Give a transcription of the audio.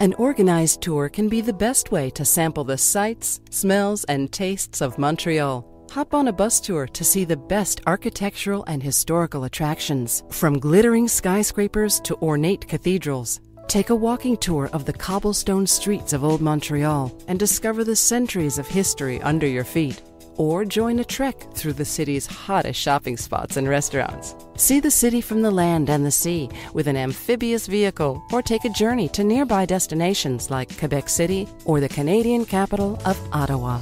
An organized tour can be the best way to sample the sights, smells, and tastes of Montreal. Hop on a bus tour to see the best architectural and historical attractions, from glittering skyscrapers to ornate cathedrals. Take a walking tour of the cobblestone streets of Old Montreal and discover the centuries of history under your feet. Or join a trek through the city's hottest shopping spots and restaurants. See the city from the land and the sea with an amphibious vehicle, or take a journey to nearby destinations like Quebec City or the Canadian capital of Ottawa.